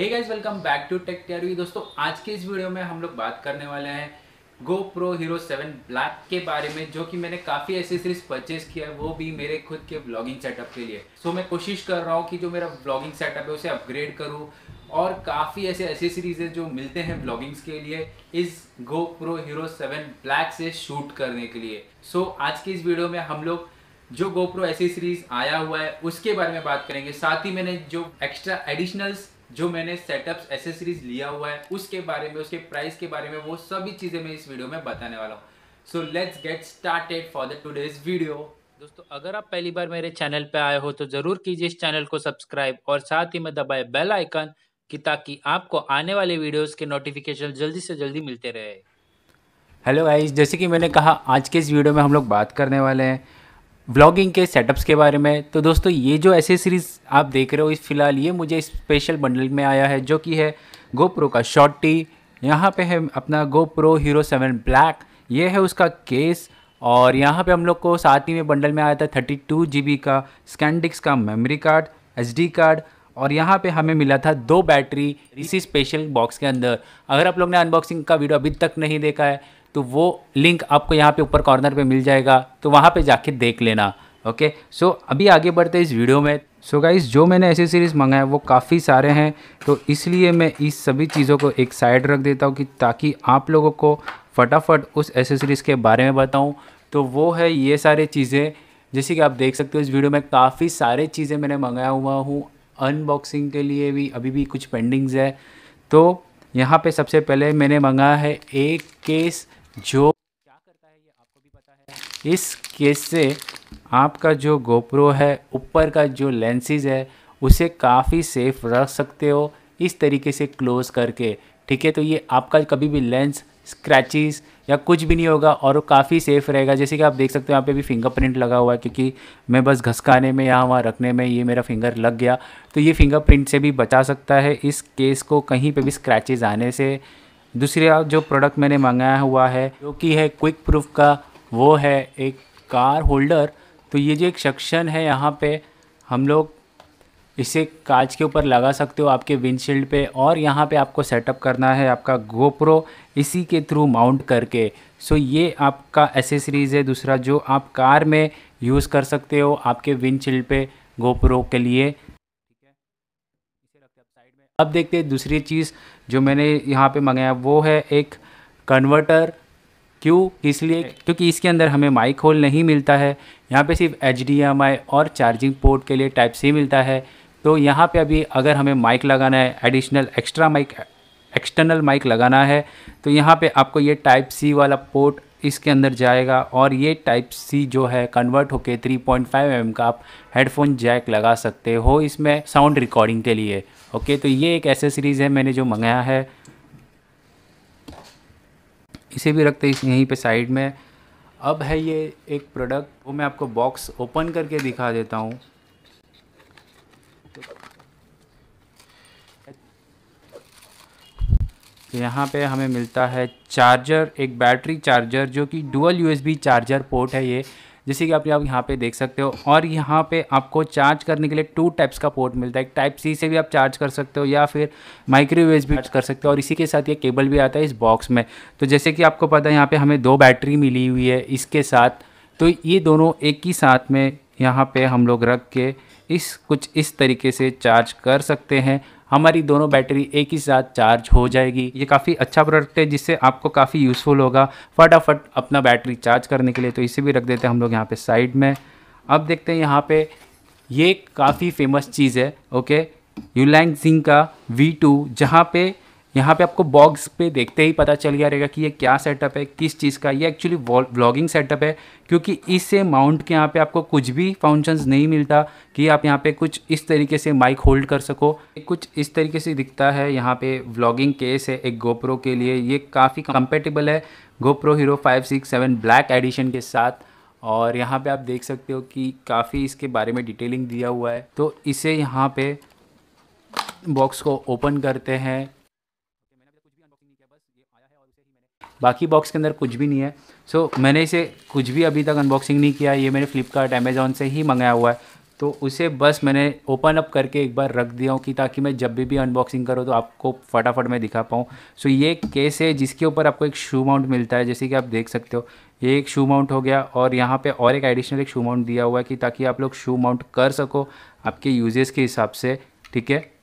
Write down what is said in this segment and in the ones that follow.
Hey guys welcome back to tech Terry दोस्तों आज के इस वीडियो में हम लोग बात करने वाले हैं गो प्रो हीरो 7 ब्लैक के बारे में जो कि मैंने काफ़ी एसेसरीज परचेज किया है वो भी मेरे खुद के ब्लॉगिंग सेटअप के लिए। सो so, मैं कोशिश कर रहा हूँ कि जो मेरा ब्लॉगिंग सेटअप है उसे अपग्रेड करूँ और काफ़ी ऐसे एसेसरीज है जो मिलते हैं ब्लॉगिंग्स के लिए इस गो प्रो हीरो 7 ब्लैक से शूट करने के लिए। सो so, आज के इस वीडियो में हम लोग जो GoPro एसेसरीज आया हुआ है उसके बारे में बात करेंगे। साथ ही मैंने जो एक्स्ट्रा एडिशनल्स जो मैंने सेटअप्स एसेसरीज लिया हुआ है उसके बारे में उसके प्राइस के बारे में वो सभी चीज़ें मैं इस वीडियो में बताने वाला हूँ। So let's get started for the today's video दोस्तों अगर आप पहली बार मेरे चैनल पे आए हो तो ज़रूर कीजिए इस चैनल को सब्सक्राइब और साथ ही में दबाए बेल आइकन कि ताकि आपको आने वाले वीडियोस के नोटिफिकेशन जल्दी से जल्दी मिलते रहे। हेलो गाइस जैसे कि मैंने कहा आज के इस वीडियो में हम लोग बात करने वाले हैं। व्लॉगिंग के सेटअप्स के बारे में। तो दोस्तों, ये जो एसेसरीज आप देख रहे हो, इस फ़िलहाल ये मुझे स्पेशल बंडल में आया है, जो कि है गोप्रो का शॉर्ट टी यहाँ पे है अपना गोप्रो हीरो सेवन ब्लैक ये है उसका केस और यहाँ पे हम लोग को साथ ही में बंडल में आया था थर्टी टू जी बी का स्कैंडिक्स का memory card H D card और यहाँ पे हमें मिला था दो बैटरी इसी स्पेशल बॉक्स के अंदर। अगर आप लोग ने अनबॉक्सिंग का वीडियो अभी तक नहीं देखा है तो वो लिंक आपको यहाँ पे ऊपर कॉर्नर पे मिल जाएगा। तो वहाँ पे जाके देख लेना ओके सो so, अभी आगे बढ़ते हैं इस वीडियो में। सो so गाइज़ जो मैंने एसेसरीज मंगाए वो काफ़ी सारे हैं। तो इसलिए मैं इस सभी चीज़ों को एक साइड रख देता हूँ कि ताकि आप लोगों को फटाफट उस एसेसरीज़ के बारे में बताऊँ। तो वो है ये सारे चीज़ें। जैसे कि आप देख सकते हो इस वीडियो में काफ़ी सारे चीज़ें मैंने मंगाया हुआ हूँ। अनबॉक्सिंग के लिए भी अभी भी कुछ पेंडिंग्स है। तो यहाँ पे सबसे पहले मैंने मंगाया है एक केस जो क्या करता है ये आपको भी पता है। इस केस से आपका जो गोप्रो है, ऊपर का जो लेंसेज है, उसे काफ़ी सेफ़ रख सकते हो इस तरीके से क्लोज़ करके। ठीक है तो ये आपका कभी भी लेंस स्क्रैचेस या कुछ भी नहीं होगा और वो काफ़ी सेफ़ रहेगा। जैसे कि आप देख सकते हो, यहाँ पे भी फिंगरप्रिंट लगा हुआ है क्योंकि मैं बस घसकाने में, यहाँ वहाँ रखने में ये मेरा फिंगर लग गया। तो ये फिंगरप्रिंट से भी बचा सकता है इस केस को कहीं पे भी स्क्रैचेस आने से। दूसरा जो प्रोडक्ट मैंने मंगाया हुआ है, जो कि है क्विक प्रूफ का, वो है एक कार होल्डर तो ये जो एक सेक्शन है यहाँ पे, हम लोग इसे कांच के ऊपर लगा सकते हो आपके विंडशील्ड पे, और यहाँ पे आपको सेटअप करना है आपका गोप्रो इसी के थ्रू माउंट करके। सो ये आपका एसेसरीज़ है। दूसरा, जो आप कार में यूज़ कर सकते हो आपके विंडशील्ड पे गोप्रो के लिए। ठीक है? में। अब देखते हैं दूसरी चीज़ जो मैंने यहाँ पे मंगाया वो है एक कन्वर्टर क्यों इसलिए क्योंकि इसके अंदर हमें माइक होल नहीं मिलता है यहाँ पे सिर्फ़ एचडीएमआई और चार्जिंग पोर्ट के लिए टाइप सी मिलता है। तो यहाँ पे अभी अगर हमें माइक लगाना है additional extra mic external mic लगाना है तो यहाँ पे आपको ये टाइप सी वाला पोर्ट इसके अंदर जाएगा और ये टाइप सी जो है कन्वर्ट होके 3.5 पॉइंट mm का आप हेडफोन जैक लगा सकते हो इसमें साउंड रिकॉर्डिंग के लिए। ओके तो ये एक एसेसरीज़ है, मैंने जो मंगाया है। इसे भी रखते हैं यहीं पे साइड में। अब है ये एक प्रोडक्ट वो मैं आपको बॉक्स ओपन करके दिखा देता हूँ। तो यहाँ पे हमें मिलता है चार्जर एक बैटरी चार्जर जो कि डुअल यूएसबी चार्जर पोर्ट है ये। जैसे कि आप यहाँ पे देख सकते हो। और यहाँ पे आपको चार्ज करने के लिए टू टाइप्स का पोर्ट मिलता है। एक टाइप सी से भी आप चार्ज कर सकते हो या फिर माइक्रोवेव भी चार्ज कर सकते हो। और इसी के साथ ये केबल भी आता है इस बॉक्स में। तो जैसे कि आपको पता है, यहाँ पर हमें दो बैटरी मिली हुई है इसके साथ। तो ये दोनों एक ही साथ में यहाँ पर हम लोग रख के इस कुछ इस तरीके से चार्ज कर सकते हैं। हमारी दोनों बैटरी एक ही साथ चार्ज हो जाएगी। ये काफ़ी अच्छा प्रोडक्ट है, जिससे आपको काफ़ी यूज़फुल होगा फटाफट अपना बैटरी चार्ज करने के लिए। तो इसे भी रख देते हैं हम लोग यहाँ पे साइड में। अब देखते हैं यहाँ पे, ये काफ़ी फ़ेमस चीज़ है ओके यूलैंग सिंह का वी टू जहाँ पे यहाँ पे आपको बॉक्स पे देखते ही पता चल गया रहेगा कि ये क्या सेटअप है, किस चीज़ का, ये एक्चुअली व्लॉगिंग सेटअप है, क्योंकि इससे माउंट के यहाँ पे आपको कुछ भी फ़ंक्शंस नहीं मिलता कि आप यहाँ पे कुछ इस तरीके से माइक होल्ड कर सको। कुछ इस तरीके से दिखता है यहाँ पे व्लॉगिंग केस है एक गोप्रो के लिए। ये काफ़ी कंपेटेबल है GoPro Hero five six seven black edition के साथ। और यहाँ पे आप देख सकते हो कि काफ़ी इसके बारे में डिटेलिंग दिया हुआ है। तो इसे यहाँ पे बॉक्स को ओपन करते हैं। बाकी बॉक्स के अंदर कुछ भी नहीं है। सो so, मैंने इसे कुछ भी अभी तक अनबॉक्सिंग नहीं किया ये मैंने फ्लिपकार्ट अमेज़ोन से ही मंगाया हुआ है। तो उसे बस मैंने ओपन अप करके एक बार रख दिया हूँ कि ताकि मैं जब भी भी अनबॉक्सिंग करूँ तो आपको फटाफट मैं दिखा पाऊँ। सो so, ये केस है जिसके ऊपर आपको एक शू माउंट मिलता है जैसे कि आप देख सकते हो। ये एक शू माउंट हो गया और यहाँ पे और एक एडिशनल एक शू माउंट दिया हुआ है कि ताकि आप लोग शू माउंट कर सको आपके यूजेस के हिसाब से ठीक है?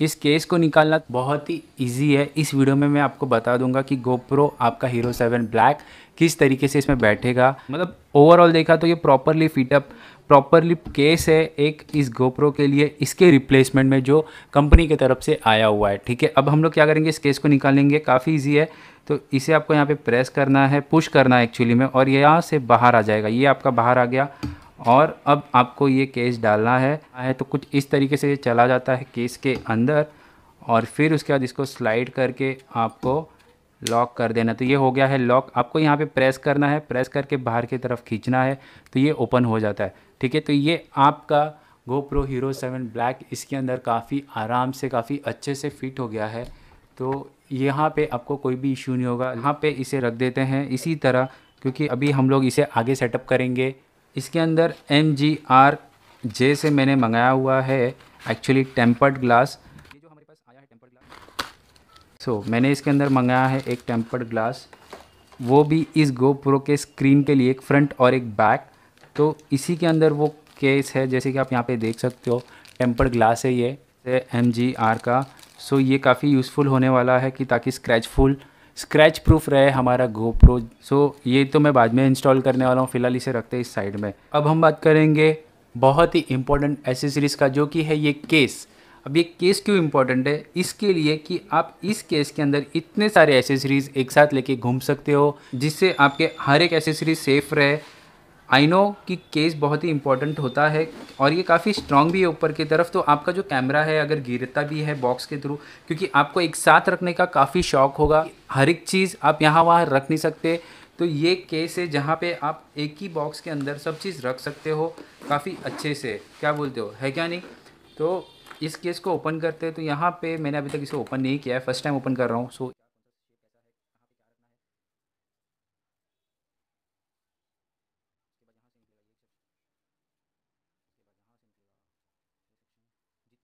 इस केस को निकालना बहुत ही इजी है। इस वीडियो में मैं आपको बता दूँगा कि गोप्रो आपका हीरो सेवन ब्लैक किस तरीके से इसमें बैठेगा। मतलब ओवरऑल देखा तो ये प्रॉपरली फिटअप प्रॉपरली केस है एक इस गोप्रो के लिए, इसके रिप्लेसमेंट में जो कंपनी की तरफ़ से आया हुआ है, ठीक है? अब हम लोग क्या करेंगे, इस केस को निकालेंगे, काफ़ी ईजी है। तो इसे आपको यहाँ पे प्रेस करना है पुश करना है एक्चुअली में और यहाँ से बाहर आ जाएगा। ये आपका बाहर आ गया। और अब आपको ये केस डालना है। है तो कुछ इस तरीके से चला जाता है केस के अंदर और फिर उसके बाद इसको स्लाइड करके आपको लॉक कर देना। तो ये हो गया है लॉक आपको यहाँ पे प्रेस करना है। प्रेस करके बाहर की तरफ़ खींचना है तो ये ओपन हो जाता है। ठीक है? तो ये आपका GoPro हीरो सेवन ब्लैक इसके अंदर काफ़ी आराम से, काफ़ी अच्छे से फिट हो गया है। तो यहाँ पे आपको कोई भी इशू नहीं होगा। यहाँ पे इसे रख देते हैं। इसी तरह, क्योंकि अभी हम लोग इसे आगे सेटअप करेंगे। इसके अंदर एम जी आर जे से मैंने मंगाया हुआ है एक्चुअली टेम्पर्ड ग्लास ये जो हमारे पास आया है टेम्पर्ड ग्लास सो मैंने इसके अंदर मंगाया है एक टेम्पर्ड ग्लास वो भी इस गो प्रो के स्क्रीन के लिए एक फ्रंट और एक बैक तो इसी के अंदर वो केस है, जैसे कि आप यहाँ पे देख सकते हो टेम्पर्ड ग्लास है ये एम जी आर का। सो ये काफ़ी यूज़फुल होने वाला है कि ताकि स्क्रैच फुल स्क्रैच प्रूफ रहे हमारा गोप्रो सो ये तो मैं बाद में इंस्टॉल करने वाला हूँ, फ़िलहाल इसे रखते हैं इस साइड में। अब हम बात करेंगे बहुत ही इंपॉर्टेंट एसेसरीज़ का, जो कि है ये केस अब ये केस क्यों इम्पोर्टेंट है? इसके लिए कि आप इस केस के अंदर इतने सारे एसेसरीज़ एक साथ लेके घूम सकते हो, जिससे आपके हर एक एसेसरीज सेफ़ रहे। आई नो कि केस बहुत ही इंपॉर्टेंट होता है और ये काफ़ी स्ट्रॉन्ग भी है ऊपर की तरफ़ तो आपका जो कैमरा है, अगर गिरता भी है बॉक्स के थ्रू क्योंकि आपको एक साथ रखने का काफ़ी शौक होगा। हर एक चीज़ आप यहाँ वहाँ रख नहीं सकते। तो ये केस है जहाँ पे आप एक ही बॉक्स के अंदर सब चीज़ रख सकते हो काफ़ी अच्छे से। क्या बोलते हो? है क्या नहीं? तो इस केस को ओपन करते हैं। तो यहाँ पे मैंने अभी तक इसे ओपन नहीं किया है। फ़र्स्ट टाइम ओपन कर रहा हूँ सो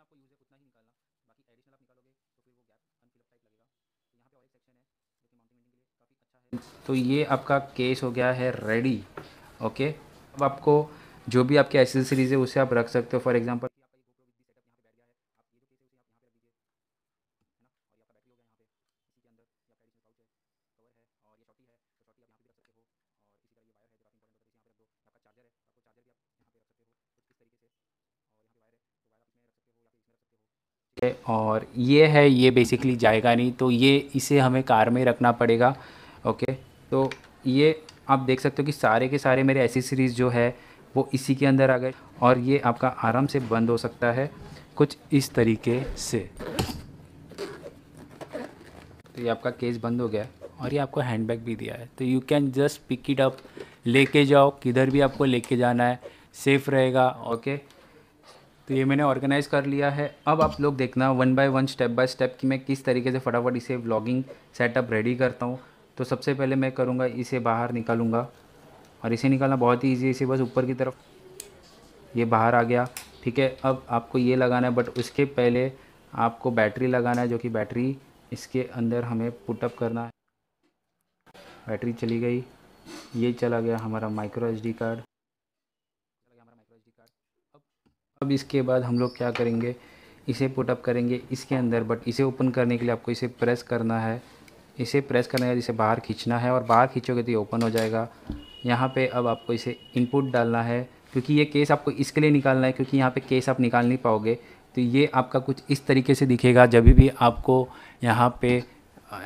आपको यूज़ है उतना ही निकालना बाकी एडिशनल आप निकालोगे तो फिर वो गैप अनफिलअप टाइप लगेगा तो यहाँ पे और एक सेक्शन है जो कि माउंटिंग के लिए काफ़ी अच्छा है तो ये आपका केस हो गया है रेडी ओके अब आपको जो भी आपके एसेसरीज है, उसे आप रख सकते हो। फॉर एग्ज़ाम्पल और ये है, ये बेसिकली जाएगा नहीं तो ये इसे हमें कार में रखना पड़ेगा। ओके? तो ये आप देख सकते हो कि सारे के सारे मेरे एसेसरीज़ जो है, वो इसी के अंदर आ गए और ये आपका आराम से बंद हो सकता है कुछ इस तरीके से। तो ये आपका केस बंद हो गया और ये आपको हैंडबैग भी दिया है। तो you can just pick it up लेके जाओ, किधर भी आपको लेके जाना है सेफ़ रहेगा, ओके? तो ये मैंने ऑर्गेनाइज़ कर लिया है। अब आप लोग देखना one by one step by step कि मैं किस तरीके से फटाफट इसे व्लॉगिंग सेटअप रेडी करता हूँ। तो सबसे पहले मैं करूँगा, इसे बाहर निकालूँगा। और इसे निकालना बहुत ही ईजी इसे बस ऊपर की तरफ़। ये बाहर आ गया, ठीक है? अब आपको ये लगाना है बट उसके पहले आपको बैटरी लगाना है, जो कि बैटरी इसके अंदर हमें पुटअप करना है। बैटरी चली गई। ये चला गया हमारा माइक्रो एच डी कार्ड अब इसके बाद हम लोग क्या करेंगे? इसे पुटअप करेंगे इसके अंदर बट इसे ओपन करने के लिए आपको इसे प्रेस करना है। इसे प्रेस करने का इसे बाहर खींचना है और बाहर खींचोगे तो ये ओपन हो जाएगा। यहाँ पे अब आपको इसे इनपुट डालना है, क्योंकि ये केस आपको इसके लिए निकालना है, क्योंकि यहाँ पे केस आप निकाल नहीं पाओगे। तो ये आपका कुछ इस तरीके से दिखेगा, जब भी आपको यहाँ पे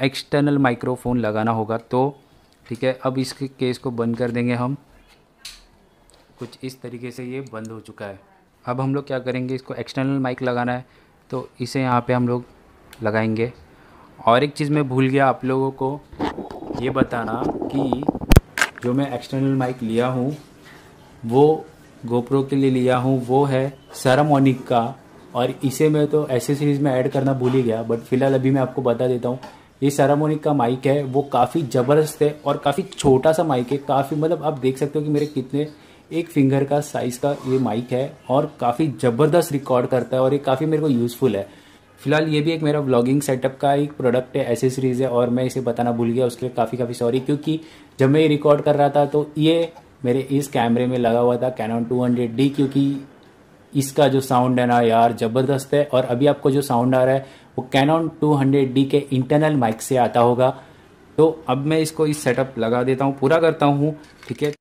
एक्सटर्नल माइक्रोफोन लगाना होगा तो। ठीक है, अब इस केस को बंद कर देंगे हम। कुछ इस तरीके से ये बंद हो चुका है। अब हम लोग क्या करेंगे, इसको एक्सटर्नल माइक लगाना है तो इसे यहाँ पे हम लोग लगाएँगे। और एक चीज़ मैं भूल गया आप लोगों को, ये बताना कि जो मैं एक्सटर्नल माइक लिया हूँ, वो गोप्रो के लिए लिया हूँ, वो है सरामोनिक का और इसे मैं तो ऐसे सीरीज़ में ऐड करना भूल ही गया बट फ़िलहाल अभी मैं आपको बता देता हूँ, ये सरामोनिक का माइक है, वो काफ़ी ज़बरदस्त है और काफ़ी छोटा सा माइक है, काफ़ी मतलब आप देख सकते हो कि मेरे कितने एक फिंगर का साइज़ का ये माइक है और काफ़ी ज़बरदस्त रिकॉर्ड करता है और ये काफ़ी मेरे को यूज़फुल है। फ़िलहाल ये भी एक मेरा व्लॉगिंग सेटअप का एक प्रोडक्ट है एसेसरीज है और मैं इसे बताना भूल गया, उसके लिए काफ़ी काफ़ी सॉरी क्योंकि जब मैं ये रिकॉर्ड कर रहा था तो ये मेरे इस कैमरे में लगा हुआ था कैनन 200D क्योंकि इसका जो साउंड है ना यार, ज़बरदस्त है। और अभी आपको जो साउंड आ रहा है, वो कैनन 200D के इंटरनल माइक से आता होगा। तो अब मैं इसको इस सेटअप लगा देता हूँ, पूरा करता हूँ, ठीक है?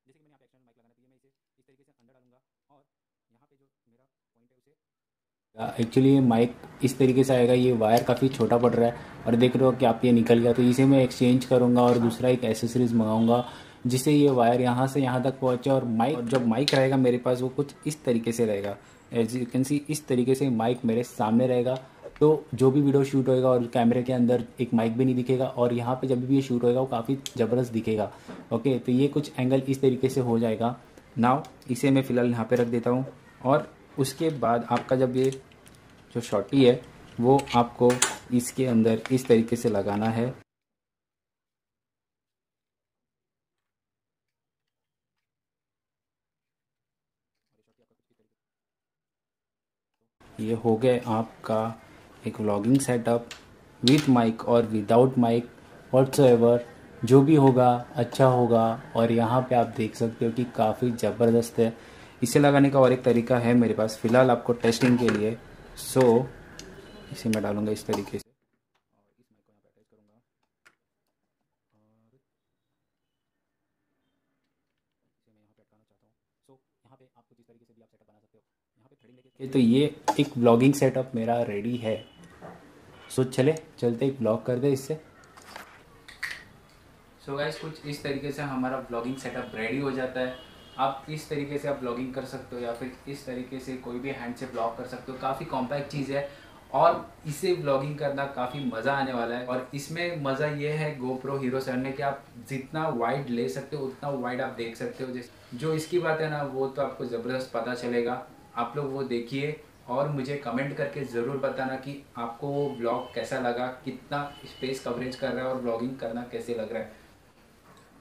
एक्चुअली ये माइक इस तरीके से आएगा, ये वायर काफ़ी छोटा पड़ रहा है और देख रहे हो कि आप ये निकल गया तो इसे मैं एक्सचेंज करूँगा और दूसरा एक एसेसरीज मंगाऊँगा, जिससे ये वायर यहाँ से यहाँ तक पहुँचे और माइक जब माइक रहेगा मेरे पास, वो कुछ इस तरीके से रहेगा। एज यू कैन सी इस तरीके से माइक मेरे सामने रहेगा। तो जो भी वीडियो शूट होएगा और कैमरे के अंदर एक माइक भी नहीं दिखेगा और यहाँ पे जब भी ये शूट होएगा, वो काफ़ी ज़बरदस्त दिखेगा। ओके तो ये कुछ एंगल इस तरीके से हो जाएगा। नाव इसे मैं फ़िलहाल यहाँ पे रख देता हूँ और उसके बाद आपका जब ये जो शॉर्टी है, वो आपको इसके अंदर इस तरीके से लगाना है। ये हो गए आपका एक व्लॉगिंग सेटअप विथ माइक और विदाउट माइक वट्स जो भी होगा अच्छा होगा और यहाँ पे आप देख सकते हो कि काफ़ी ज़बरदस्त है। इसे लगाने का और एक तरीका है मेरे पास फ़िलहाल आपको टेस्टिंग के लिए। सो so, इसे मैं डालूँगा इस तरीके से। तो ये एक ब्लॉगिंग सेटअप मेरा रेडी है। सो चले चलते एक ब्लॉग कर दे इससे। सो so गाइस कुछ इस तरीके से हमारा ब्लॉगिंग सेटअप रेडी हो जाता है। आप इस तरीके से आप ब्लॉगिंग कर सकते हो या फिर इस तरीके से कोई भी हैंड से ब्लॉग कर सकते हो काफ़ी कॉम्पैक्ट चीज़ है। और इसे ब्लॉगिंग करना काफ़ी मज़ा आने वाला है। और इसमें मज़ा ये है गोप्रो हीरो सेवन में कि आप जितना वाइड ले सकते हो उतना वाइड आप देख सकते हो। जो इसकी बात है ना वो तो आपको ज़बरदस्त पता चलेगा। आप लोग वो देखिए और मुझे कमेंट करके ज़रूर बताना कि आपको वो ब्लॉग कैसा लगा कितना स्पेस कवरेज कर रहा है और ब्लॉगिंग करना कैसे लग रहा है।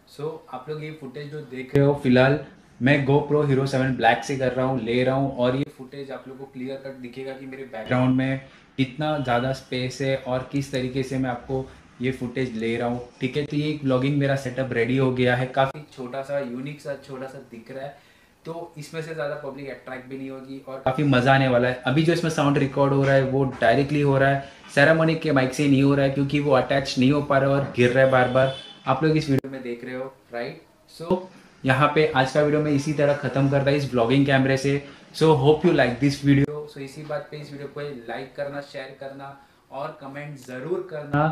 सो so, आप लोग ये फुटेज जो देख रहे हो फ़िलहाल मैं प्रो हीरो सेवन ब्लैक से कर रहा हूँ ले रहा हूँ और ये फुटेज आप लोग को क्लियर कट दिखेगा कि मेरे बैकग्राउंड में कितना ज़्यादा स्पेस है और किस तरीके से मैं आपको ये फुटेज ले रहा हूँ। ठीक है तो ये एक ब्लॉगिंग मेरा सेटअप रेडी हो गया है। काफ़ी छोटा सा यूनिक सा छोटा सा दिख रहा है। तो इसमें से ज़्यादा पब्लिक अट्रैक्ट भी नहीं होगी और काफ़ी मज़ा आने वाला है। अभी जो इसमें साउंड रिकॉर्ड हो रहा है वो डायरेक्टली हो रहा है। सेरामोनिक के माइक से नहीं हो रहा है क्योंकि वो अटैच नहीं हो पा रहा है और गिर रहा है बार बार। आप लोग इस वीडियो में देख रहे हो राइट सो so, यहाँ पे आज का वीडियो मैं इसी तरह खत्म करता हूँ इस ब्लॉगिंग कैमरे से। So hope you like this video so इसी बात पे इस वीडियो को लाइक करना शेयर करना और कमेंट ज़रूर करना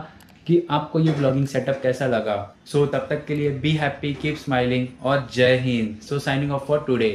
कि आपको ये ब्लॉगिंग सेटअप कैसा लगा। सो so, तब तक के लिए बी हैप्पी कीप स्माइलिंग और Jai Hind. So signing off for today